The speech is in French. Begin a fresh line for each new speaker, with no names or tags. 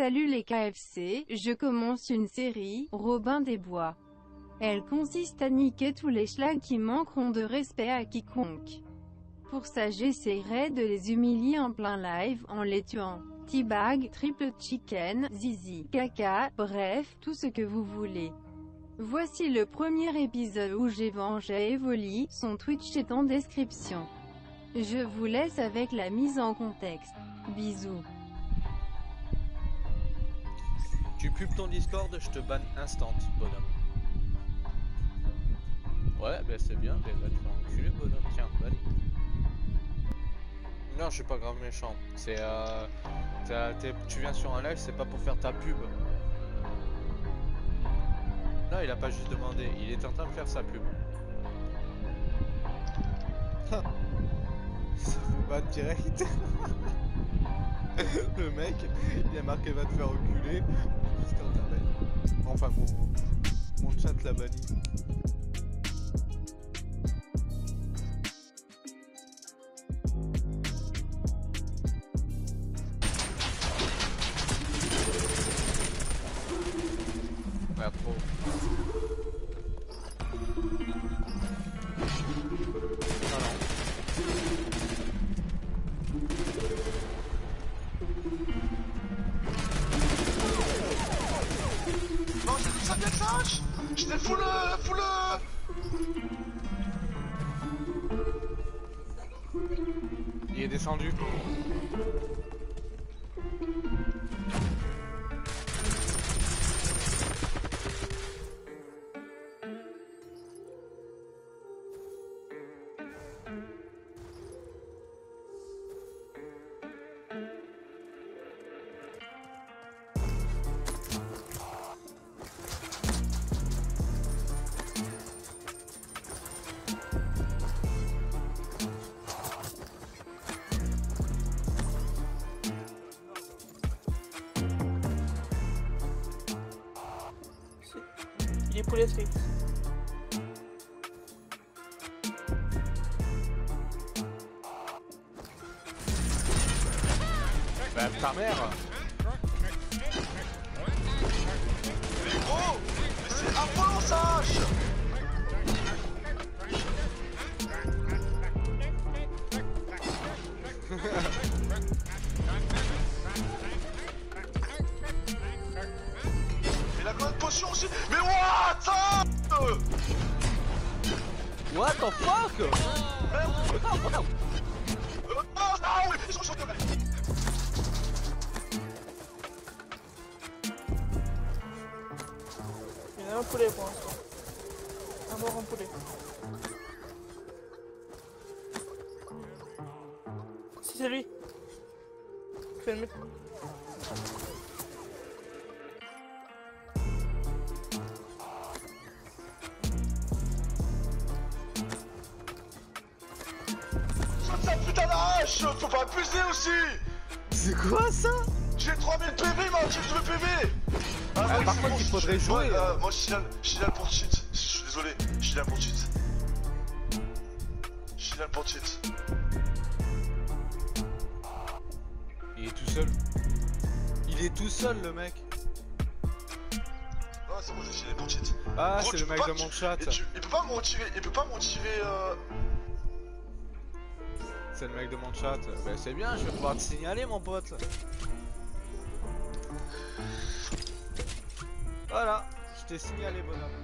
Salut les KFC, je commence une série, Robin des Bois. Elle consiste à niquer tous les schlags qui manqueront de respect à quiconque. Pour ça j'essaierai de les humilier en plein live, en les tuant. T-Bag, Triple Chicken, Zizi, Caca, bref, tout ce que vous voulez. Voici le premier épisode où j'ai vengé Evoli, son Twitch est en description. Je vous laisse avec la mise en contexte. Bisous.
Ton Discord, je te banne instant, bonhomme. Ouais, bah c'est bien, bah va te faire enculer, bonhomme, tiens, banni. Non, je suis pas grave méchant. C'est euh, tu viens sur un live, c'est pas pour faire ta pub. Non, il a pas juste demandé, il est en train de faire sa pub. Direct. Le mec, il a marqué va te faire reculer. Enfin, mon, mon chat l'a banni. Trop.
Full, euh, full, euh,
Il est descendu.
Il est poulet street.
Bah, ta mère
Mais gros Mais c'est affolant ça H Mais la grande potion aussi Mais Euh,
What the fuck?
Il y en a un poulet pour l'instant. Un mort en poulet. Si c'est lui. Fais le mec.
Putain de hache Faut pas abuser aussi
C'est quoi ça?
J'ai 3000 PV, moi, j'ai 2 PV
Ah,
ouais,
par contre, il
je-
faudrait
ouais,
jouer,
euh,
hein.
moi, je suis là, je suis là pour cheat. Je suis désolé, je suis là pour cheat. Je suis là pour cheat.
Il est tout seul. Il est tout seul le mec.
Non, c'est bon, je suis là pour cheat.
Ah, c'est le mec de mon chat.
Il peut pas me retirer, il peut pas me retirer, euh...
C'est le mec de mon chat. Bah c'est bien, je vais pouvoir te signaler mon pote. Voilà, je t'ai signalé bonhomme.